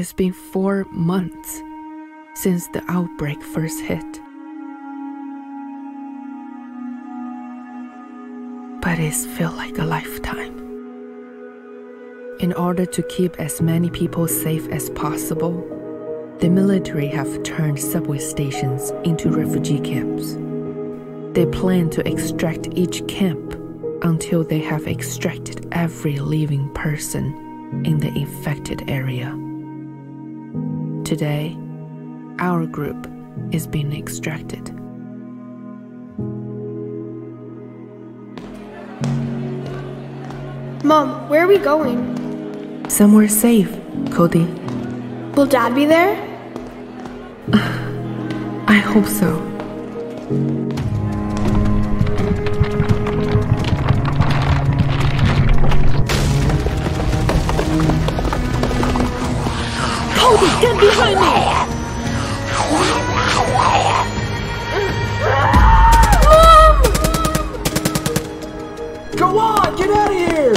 It's been four months since the outbreak first hit. But it's felt like a lifetime. In order to keep as many people safe as possible, the military have turned subway stations into refugee camps. They plan to extract each camp until they have extracted every living person in the infected area. Today, our group is being extracted. Mom, where are we going? Somewhere safe, Cody. Will Dad be there? I hope so. Cody, get behind me! Go on, get out of here!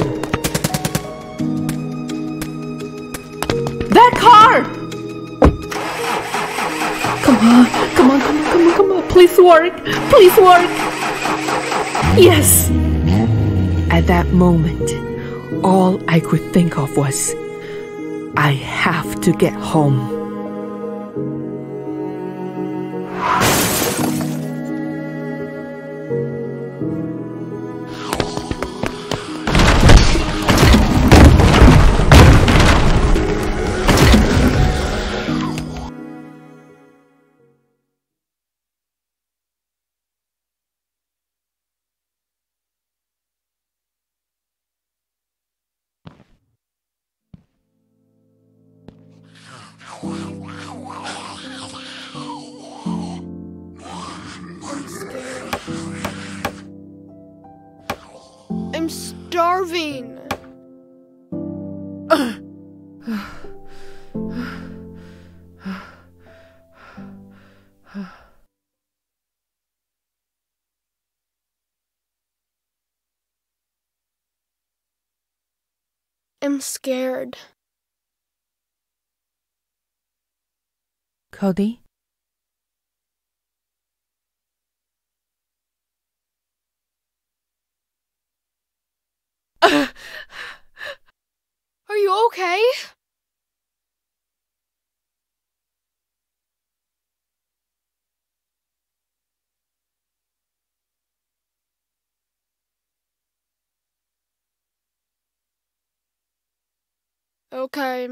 That car! Come on, come on, come on, come on, come on. Please work. Please work. Yes. At that moment, all I could think of was I have to get home. I'm scared. Cody? Are you okay? Okay.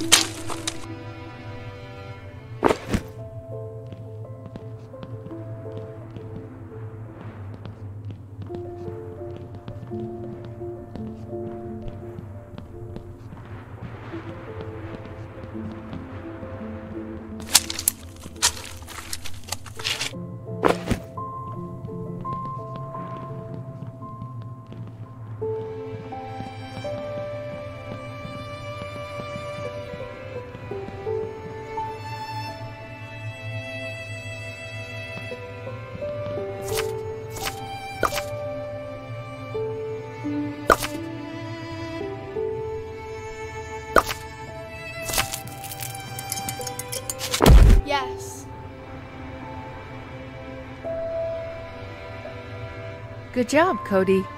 Yes. Good job, Cody.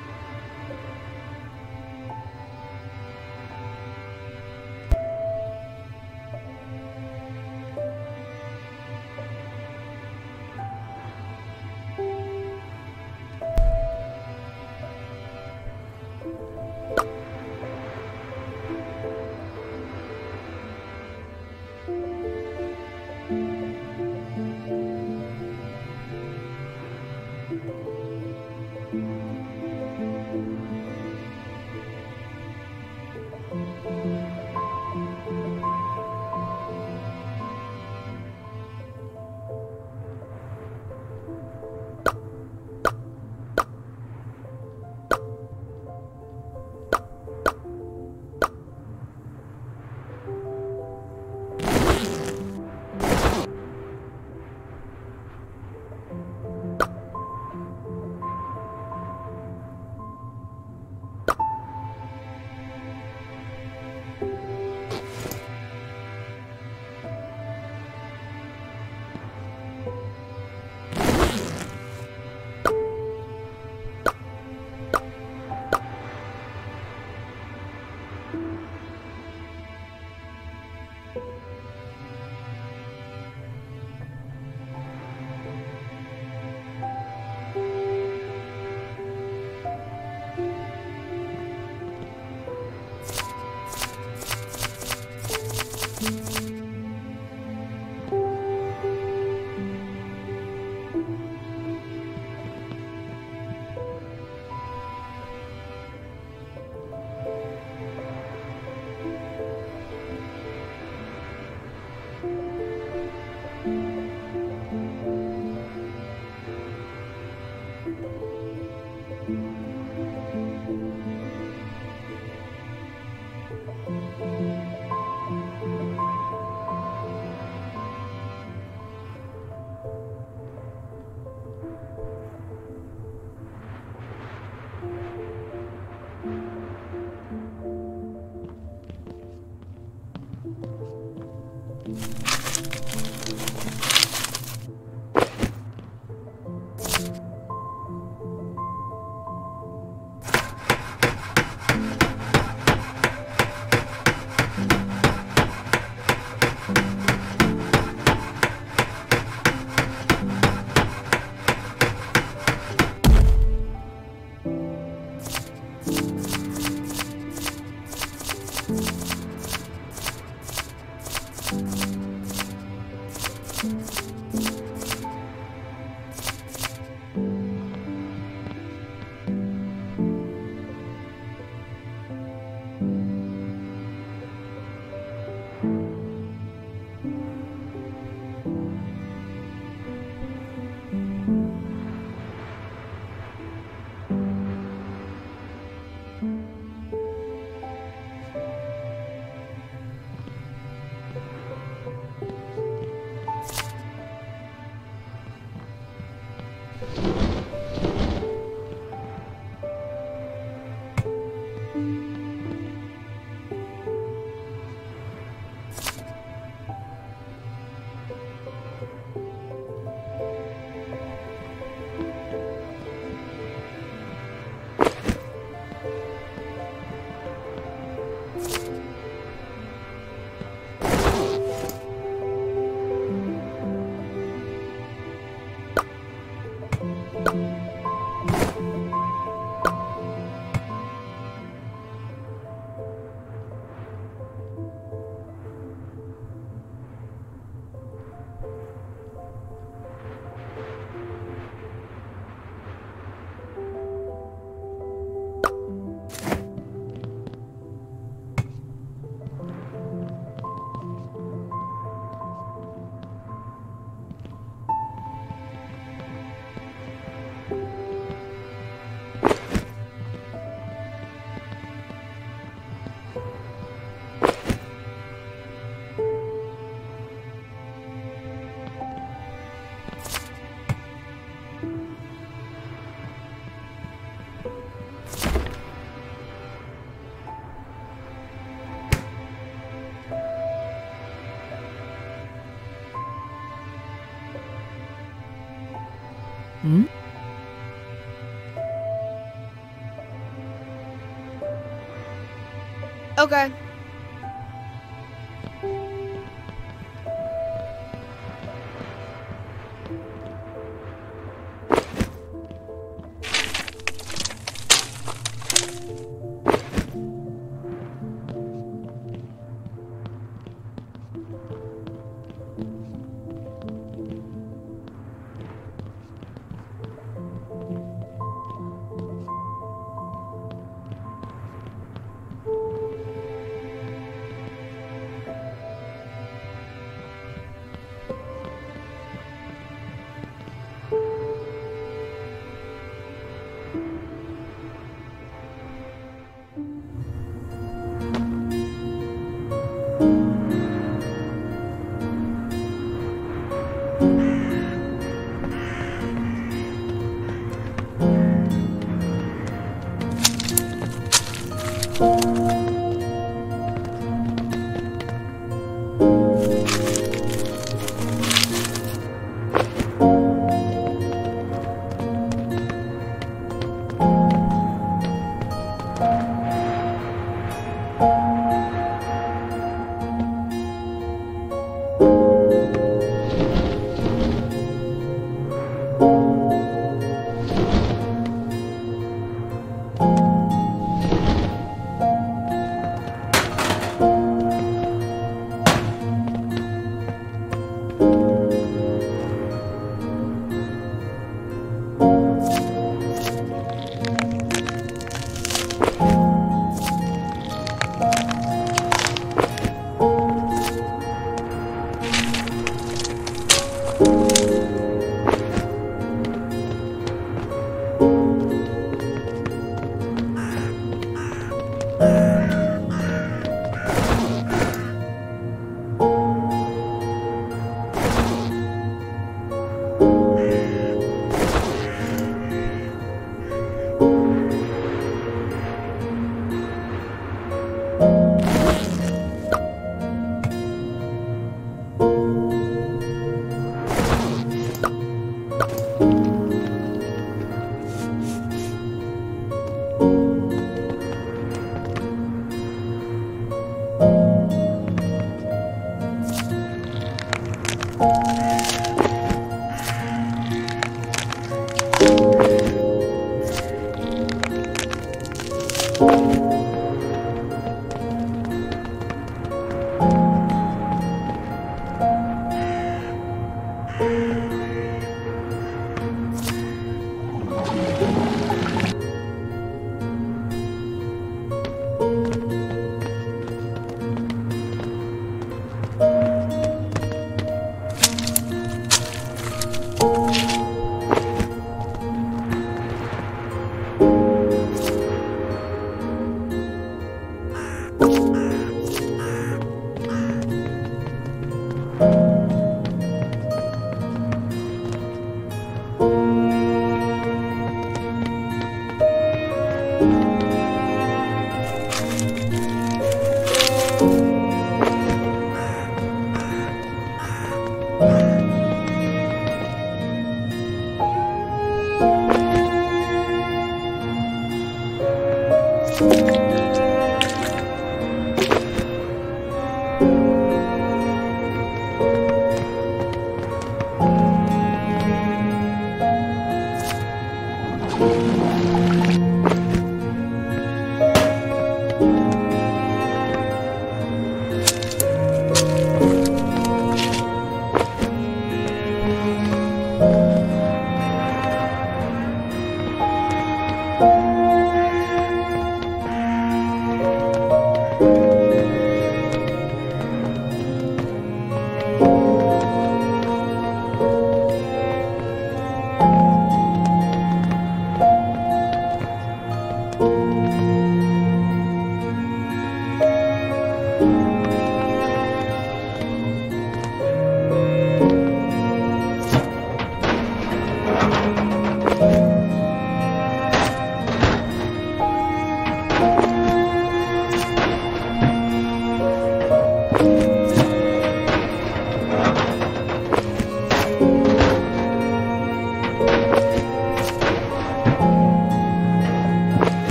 Okay.